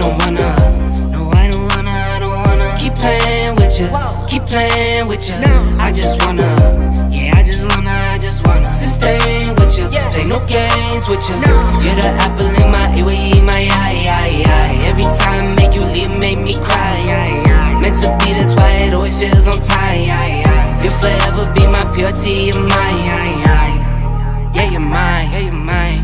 don't wanna, no, I don't wanna, I don't wanna keep playing with you, keep playing with you. I just wanna, yeah, I just wanna, I just wanna sustain with you, play no games with you. You're the apple in my eye, my eye, eye, eye. Every time I make you leave, make me cry. Meant to be this why it always feels on time. You'll forever be my purity, you're mine. Yeah, you're mine,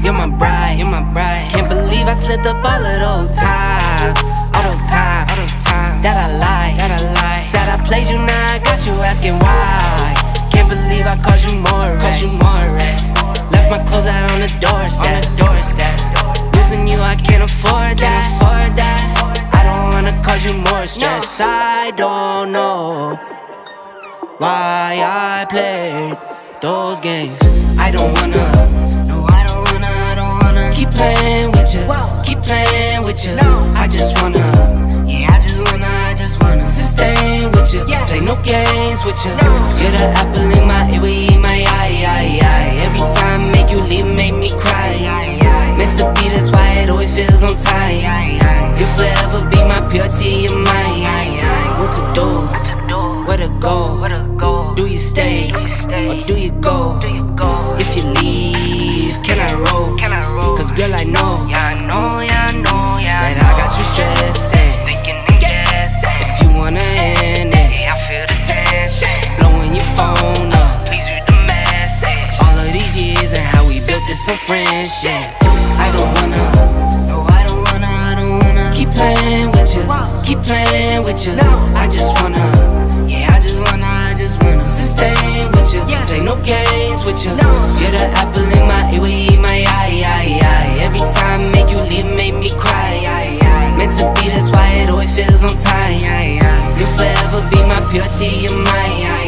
you're my bride, you're my bride. Can't believe I slipped up all of those times. All those times, all those times. That I lied, that I lied. Said I played you, now I got you asking why. Can't believe I caused you more, caused you more? Left my clothes out on the doorstep, on the doorstep. Losing you, I can't afford that, can't afford that. I don't wanna cause you more stress. No. I don't know why I played those games. I don't wanna, playing with you, keep playing with you. I just wanna, yeah, I just wanna, I just wanna sustain with you, play no games with you. You're the apple in my eye, my eye, eye, eye. Every time make you leave, make me cry. Meant to be this why it always feels on time. You'll forever be my purity. Eye, eye. What to do? Where to go? Where to go? Do you stay? Do you stay? Or do you go? Do you go? If can I roll? Can I roll? Cause girl, I know. Yeah, I know, yeah, I know, yeah. That I got you stressing. Thinking and guessing. If you wanna end it, yeah, I feel the tension. Blowing your phone up. Please read the message. All of these years and how we built this some friendship. I don't wanna, no, I don't wanna, I don't wanna keep playing with you, keep playing with you. I just wanna, forever be my purity,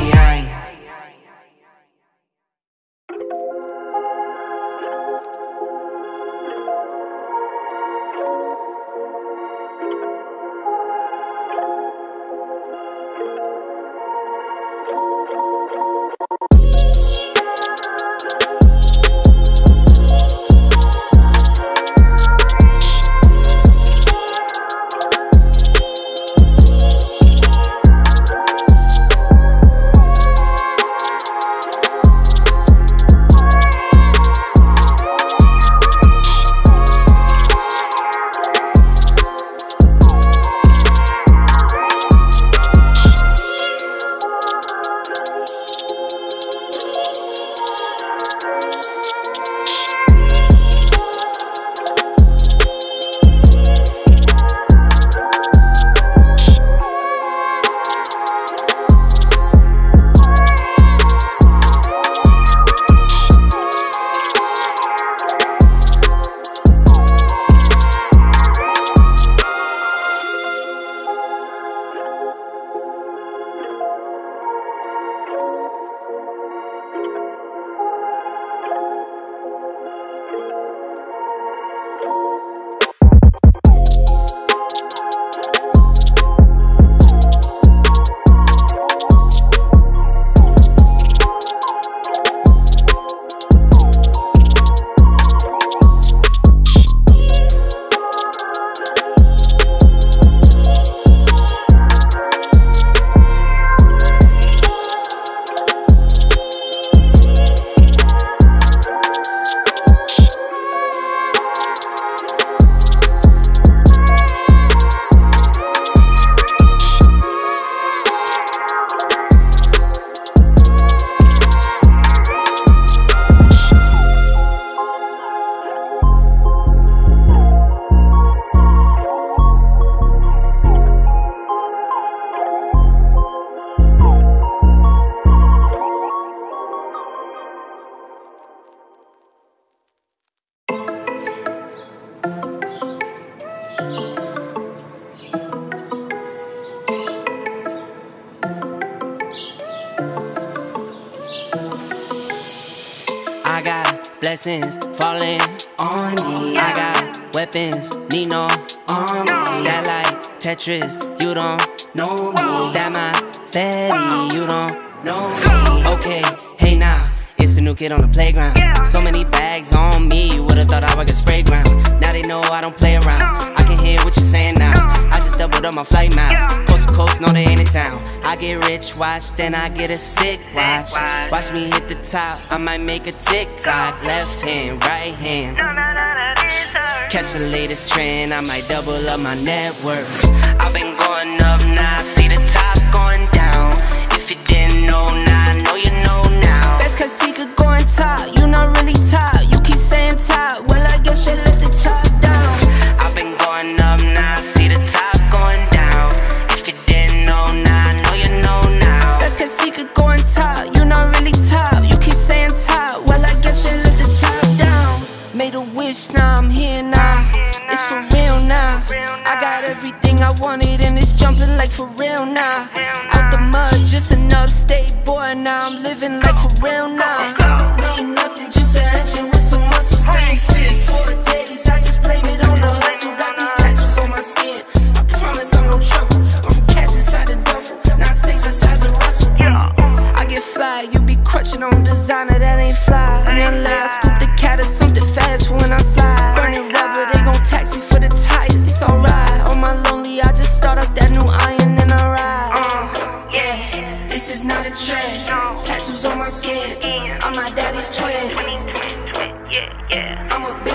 blessings falling on me. I got weapons, need no army. Stat like Tetris, you don't know me. Stat my fatty, you don't know me. Okay, hey now. It's a new kid on the playground. So many bags on me, you would've thought I would get Sprayground. Now they know I don't play around. I can hear what you're saying now. Doubled up my flight miles. Coast to coast, no, they ain't in town. I get rich, watch, then I get a sick watch. Watch me hit the top, I might make a TikTok. Left hand, right hand. Catch the latest trend, I might double up my net worth. I've been going up now, see the top going down. If you didn't know now, know you know now. Best cause he could go on top,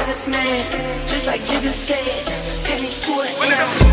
just like Jigga said. Pennies to it.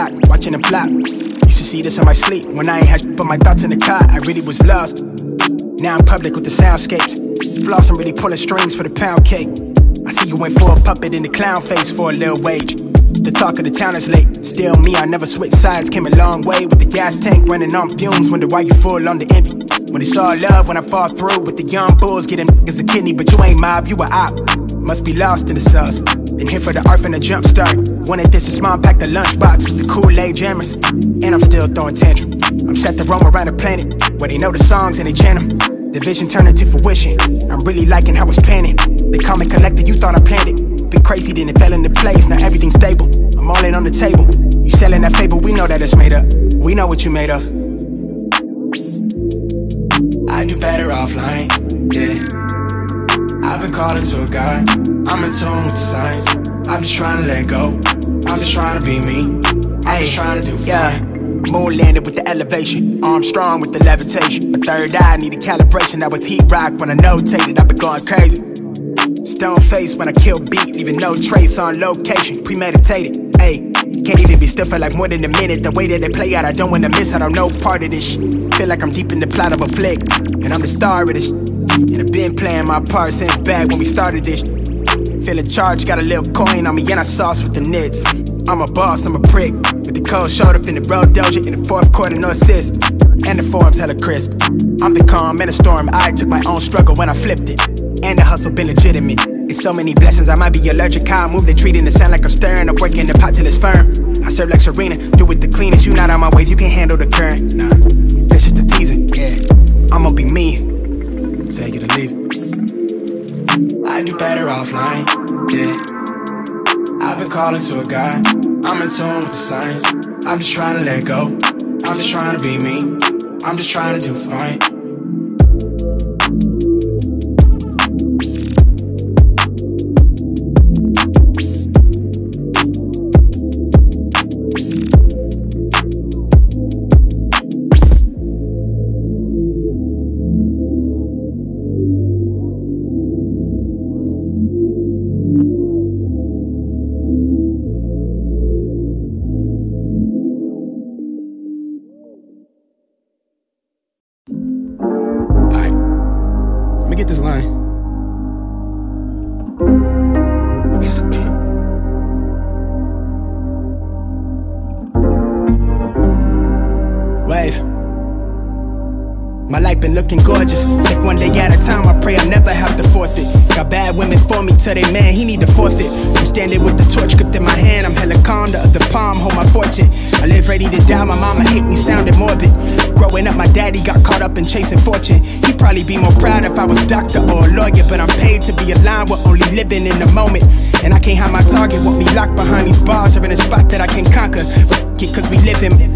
Flock, watching them flop. Used to see this in my sleep when I ain't had but my thoughts in the car. I really was lost. Now I'm public with the soundscapes. Floss, I'm really pulling strings for the pound cake. I see you went for a puppet in the clown face for a little wage. The talk of the town is late. Still me, I never switch sides. Came a long way with the gas tank running on fumes. Wonder why you full on the envy. When it's all love, when I fall through with the young bulls, getting niggas a kidney, but you ain't mob, you a op. Must be lost in the sauce. Been here for the art and the jump start. Wanted this, his mom packed the lunchbox with the Kool-Aid jammers. And I'm still throwing tantrum. I'm set to roam around the planet where they know the songs and they chant them. The vision turned into fruition. I'm really liking how it's panning. Call me collector, you thought I planned it. Been crazy, then it fell into place. Now everything's stable. I'm all in on the table. You selling that fable, we know that it's made up. We know what you made of. I do better offline, yeah. I've been calling to a guy. I'm in tune with the signs. I'm just trying to let go. I'm just trying to be me. I'm just trying to do yeah. Moon landed with the elevation. Arm strong with the levitation. My third eye needed calibration. That was heat rock when I notated. I've been going crazy. Stone face when I kill beat, leaving no trace on location. Premeditated, ayy. Can't even be still for like more than a minute. The way that they play out, I don't wanna miss. I don't know part of this shit. Feel like I'm deep in the plot of a flick, and I'm the star of this. shit. And I've been playing my part since back when we started this. Feeling charged, got a little coin on me, and I sauce with the nits. I'm a boss, I'm a prick. With the cold showed up in the road doja in the fourth quarter, no assist. And the form's hella crisp. I'm the calm in the storm. I took my own struggle when I flipped it. And the hustle been legitimate. It's so many blessings, I might be allergic. How I move, they treating the sound like I'm stirring. I'm working the pot till it's firm. I serve like Serena, do it the cleanest. You not on my wave, you can't handle the current. Nah, that's just a teaser. Yeah, I'ma be me. Leave. I do better offline. Yeah, I've been calling to a guy. I'm in tune with the signs. I'm just trying to let go. I'm just trying to be me. I'm just trying to do fine. Gorgeous. Take one day at a time, I pray I never have to force it. Got bad women for me, tell they man he need to forfeit. I'm standing with the torch gripped in my hand, I'm calm, the palm hold my fortune. I live ready to die, my mama hate me sounding morbid. Growing up, my daddy got caught up in chasing fortune. He'd probably be more proud if I was doctor or lawyer, but I'm paid to be aligned with only living in the moment. And I can't hide my target, want me locked behind these bars or in a spot that I can conquer. But it, cause we live in.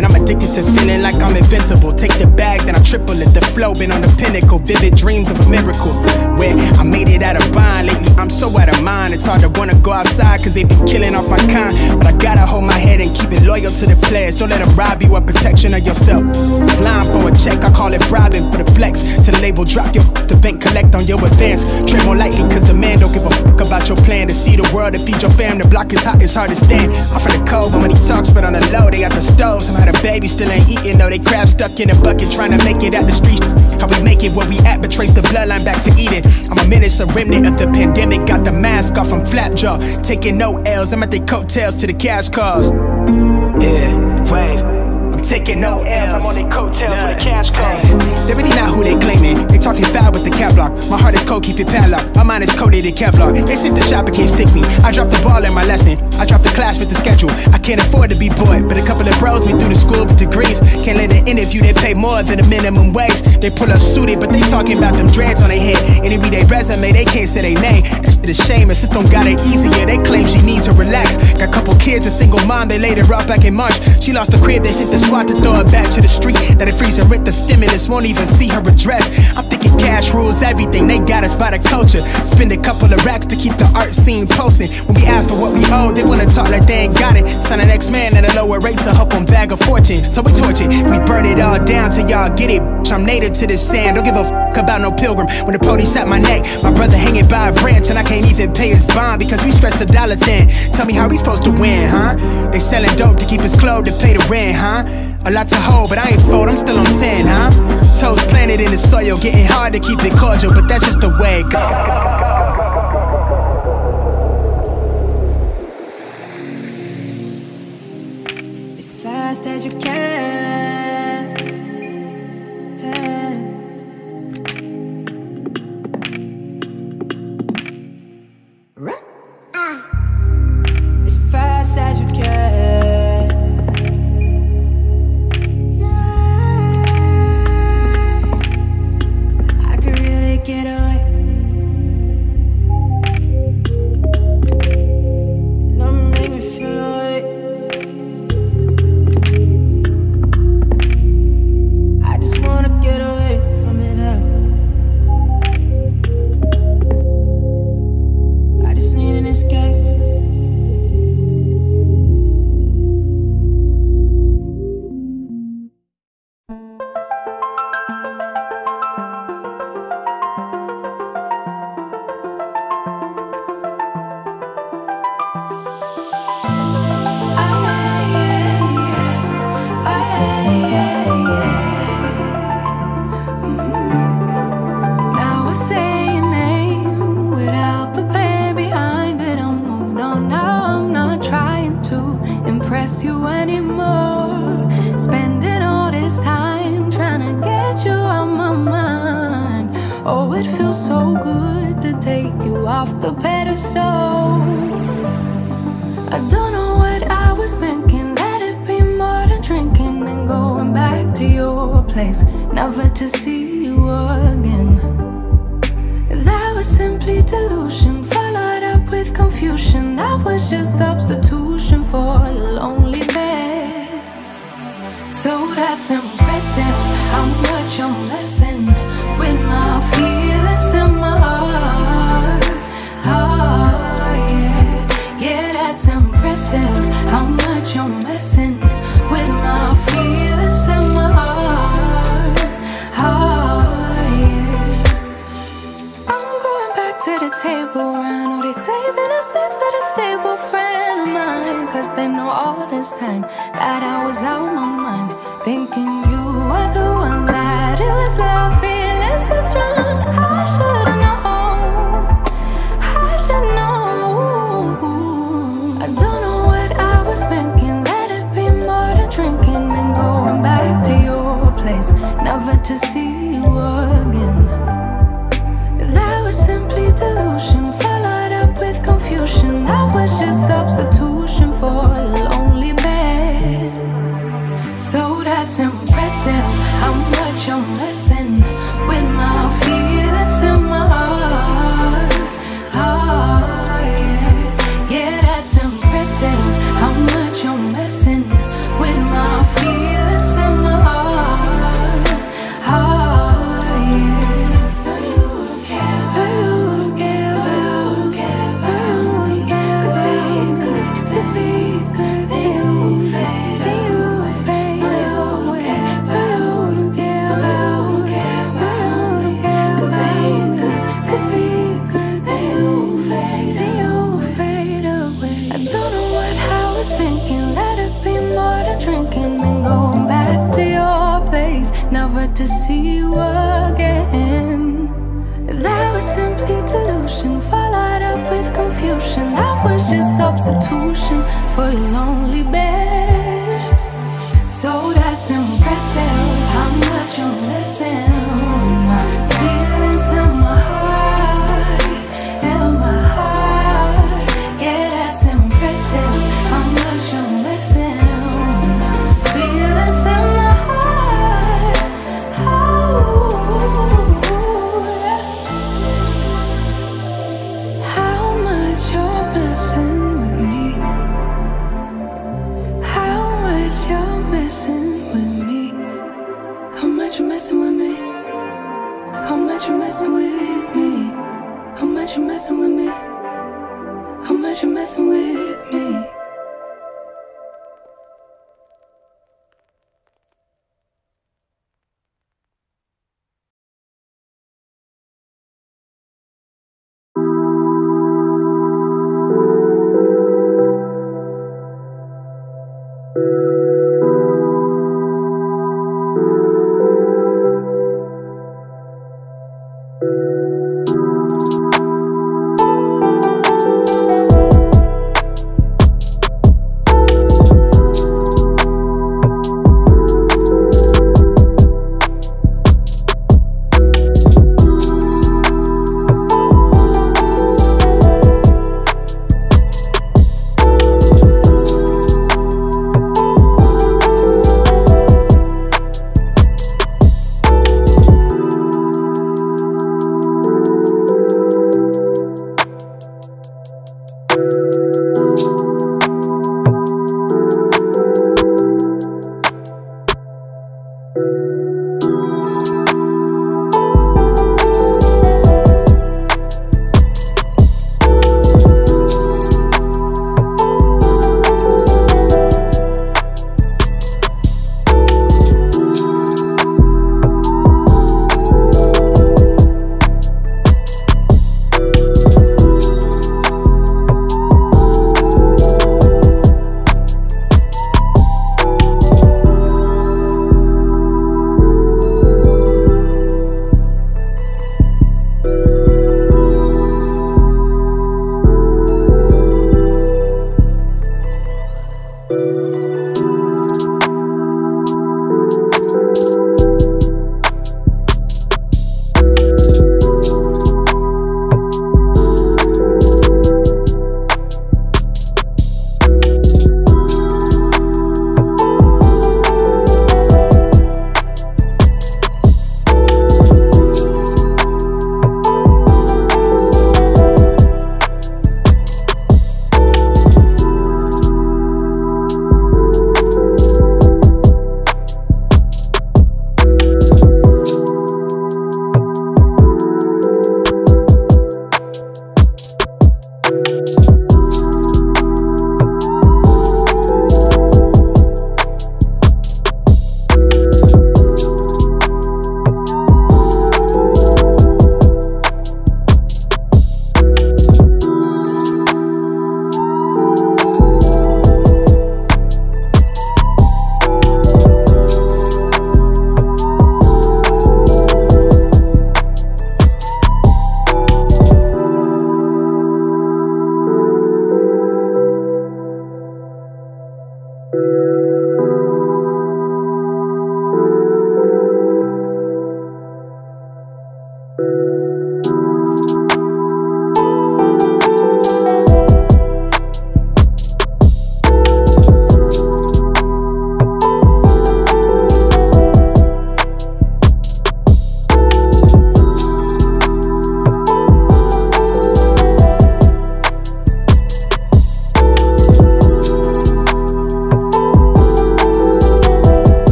And I'm addicted to feeling like I'm invincible. Take the bag, then I triple it. The flow been on the pinnacle. Vivid dreams of a miracle. Where I made it out of bind lately. I'm so out of mind. It's hard to wanna go outside cause they be killing off my kind. But I gotta hold my head and keep it loyal to the players. Don't let them rob you of protection of yourself. It's lying for a check, I call it bribing for the flex. To the label, drop your the bank, collect on your advance. Tread more lightly cause the man don't give a fuck about your plan. To see the world, to feed your fam. The block is hot, it's hard to stand. I'm from the cove, how many talks, but on the low, they got the stove. Somehow the baby still ain't eating, though they crab stuck in a bucket trying to make it out the streets. How we make it where we at, but trace the bloodline back to Eden. I'm a menace, a remnant of the pandemic. Got the mask off, I'm flap jaw. Taking no L's, I'm at the coattails to the cash cars. Yeah, taking no L's. I'm on their coattails with the cash. They really not who they claiming. They talking foul with the cap block. My heart is cold, keep it padlocked. My mind is coated in Kevlar. They sent the shop, but can't stick me. I dropped the ball in my lesson. I dropped the class with the schedule. I can't afford to be bored, but a couple of bros me through the school with degrees. Can't let an interview, they pay more than the minimum wage. They pull up suited, but they talking about them dreads on their head. And it be their resume, they can't say their name. That shit is shame. A system got it easier. They claim she need to relax. Got a couple kids, a single mom, they laid her up back in March. She lost her crib, they sent the SWAT to throw her back to the street. That it freeze her rent, the stimulus won't even see her address. I'm thinking cash rules everything. They got us by the culture. Spend a couple of racks to keep the art scene posting. When we ask for what we owe, they wanna talk like they ain't got it. Sign an X-Man at a lower rate to help them bag a fortune. So we torch it, we burn it all down till y'all get it. I'm native to this sand, don't give a fuck about no pilgrim. When the police at my neck, my brother hanging by a branch and I can't even pay his bond because we stressed a dollar thin. Tell me how we supposed to win, huh? They selling dope to keep us clothed to pay the rent, huh? A lot to hold, but I ain't fold, I'm still on 10, huh? Toes planted in the soil, getting hard to keep it cordial, but that's just the way it goes. Fast as you can. So good to take you off the pedestal. I don't know what I was thinking. Let it be more than drinking and going back to your place, never to see you again. That was simply delusion, followed up with confusion. That was just substitution for your lonely bed. So that's impressive how much you're messing with my feelings you're messing with my feelings and my heart. I'm going back to the table round. They saving for the stable friend of mine. Cause they know all this time that I was out my mind. Thinking you were the one that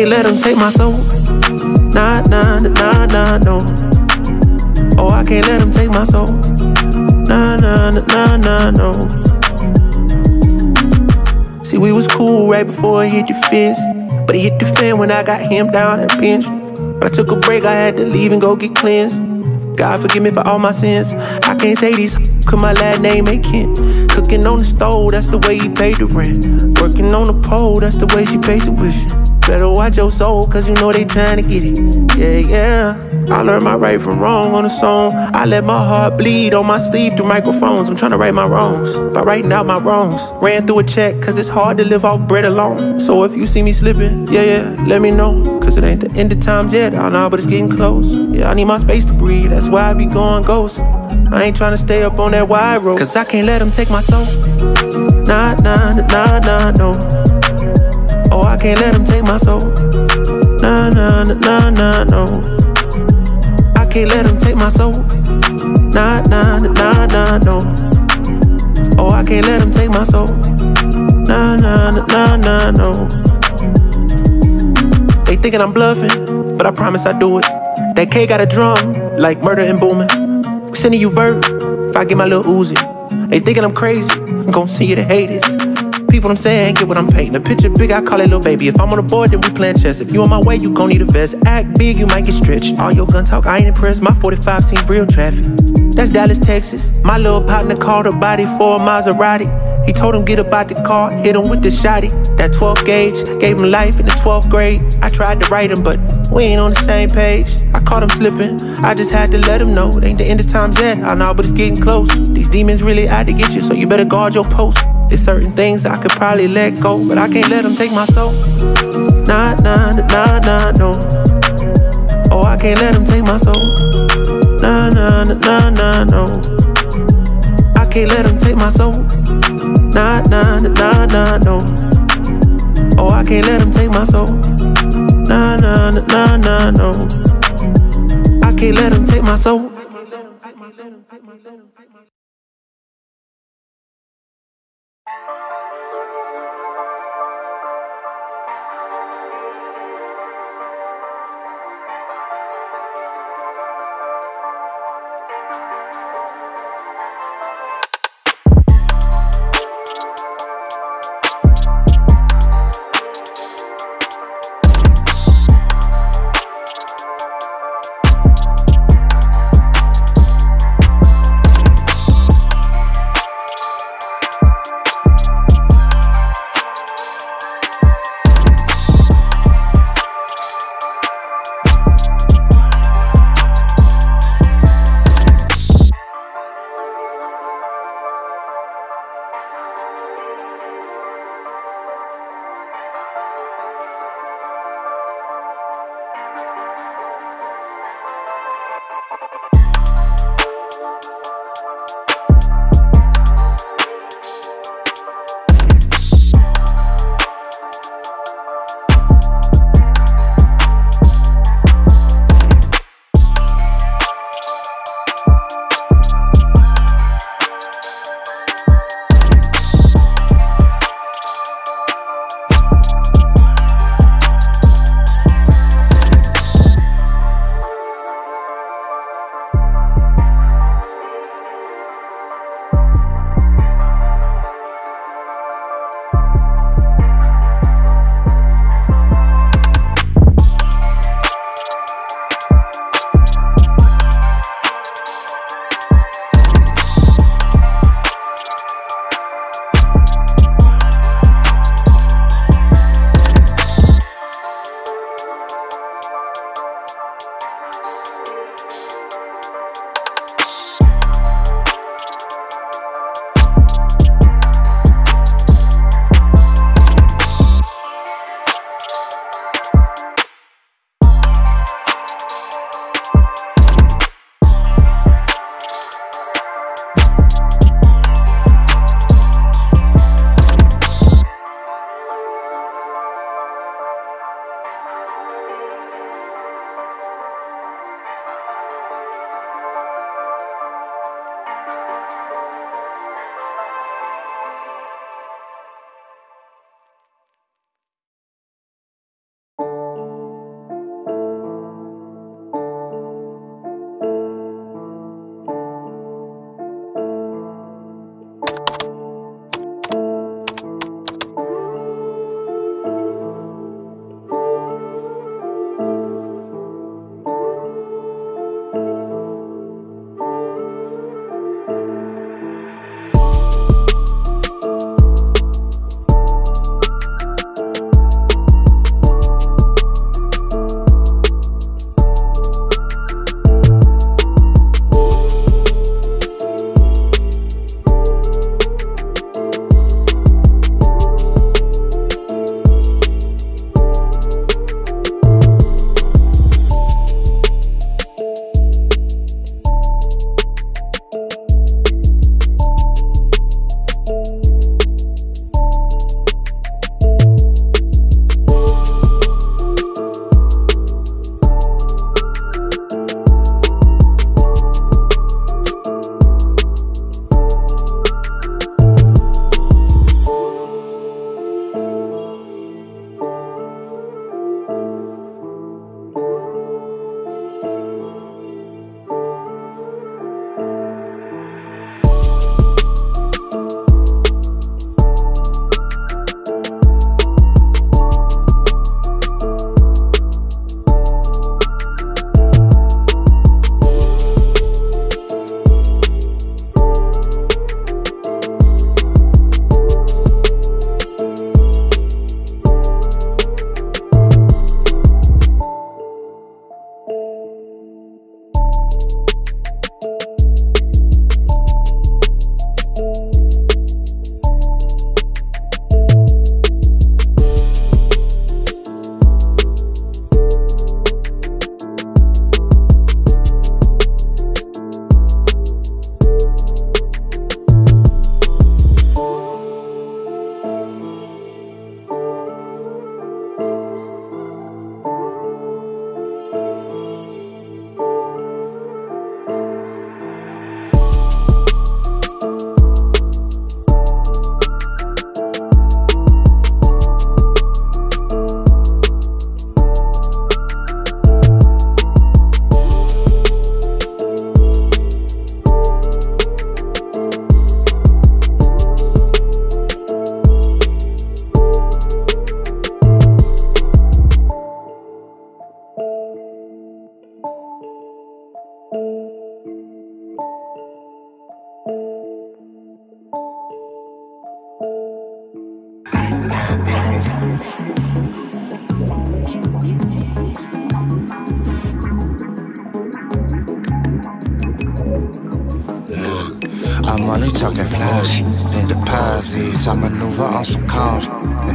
can't let him take my soul. Nah, nah, nah, nah, no. Oh, I can't let him take my soul. Nah, nah, nah, nah, no. See, we was cool right before it hit the fence. But it hit the fan when I got him down at the bench. But I took a break, I had to leave and go get cleansed. God forgive me for all my sins. I can't say these cause my last name ain't Kent. Cooking on the stove, that's the way he paid the rent. Working on the pole, that's the way she pays tuition. Better watch your soul, cause you know they trying to get it. Yeah, yeah. I learned my right from wrong on a song. I let my heart bleed on my sleeve through microphones. I'm trying to right my wrongs by writing out my wrongs. Ran through a check, cause it's hard to live off bread alone. So if you see me slipping, yeah, yeah, let me know. Cause it ain't the end of times yet. I know, but it's getting close. Yeah, I need my space to breathe. That's why I be going ghost. I ain't trying to stay up on that wide road. Cause I can't let them take my soul. Nah, nah, nah, nah, no. Oh, I can't let them take my soul. Nah, nah, nah, nah, no. I can't let them take my soul. Nah, nah, nah, nah, no. Oh, I can't let them take my soul. Nah, nah, nah, nah, no. They thinking I'm bluffing, but I promise I do it. That K got a drum, like murder and booming. Sending you vert, if I get my little Uzi. They thinking I'm crazy, I'm gon' see you to hate People I'm saying, get what I'm painting. A picture big, I call it little baby. If I'm on the board, then we playing chess. If you on my way, you gon' need a vest. Act big, you might get stretched. All your gun talk, I ain't impressed. My 45 seen real traffic. That's Dallas, Texas. My little partner called a body for a Maserati. He told him get about the car, hit him with the shotty. That 12 gauge gave him life in the 12th grade. I tried to write him, but we ain't on the same page. I caught him slipping. I just had to let him know it ain't the end of times yet. I know, but it's getting close. These demons really out to get you, so you better guard your post. There's certain things I could probably let go, but I can't let them take my soul. Nah, nah, nah, nah, no. Oh, I can't let them take my soul. Nah, nah, nah, nah, no. I can't let them take my soul. Nah, nah, nah, nah, no. Oh, I can't let them take my soul. Nah, nah, nah, nah, no. I can't let them take my soul.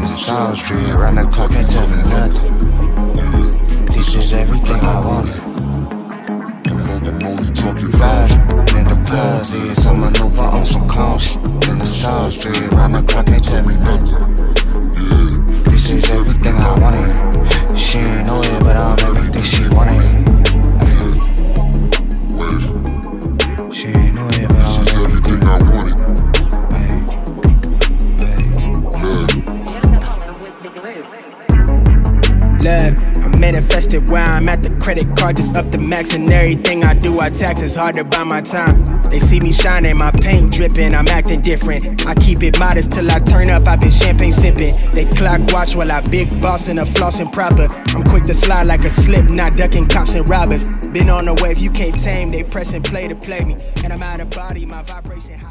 The South Street, around the clock, can't tell me nothing. This is everything I wanted. I'm only talking flash, then deposits. I maneuver on some calms. In the South Street, around the clock, can't tell me nothing. This is everything I wanted. She ain't know it, but I'm everything she wanted. She ain't know it, Look, I manifested where I'm at. The credit card just up the max, and everything I do, I tax. It's hard to buy my time. They see me shining, my paint dripping. I'm acting different. I keep it modest till I turn up. I've been champagne sipping. They clock watch while I big boss and a flossing proper. I'm quick to slide like a slip, not ducking cops and robbers. Been on the wave, you can't tame. They press and play to play me, and I'm out of body. My vibration.